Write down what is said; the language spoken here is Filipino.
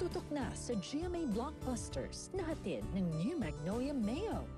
Tutok na sa GMA Blockbusters na hatid ng New Magnolia Mayo.